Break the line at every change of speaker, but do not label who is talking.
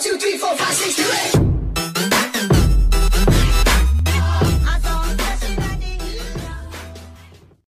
two, three, four, five, six.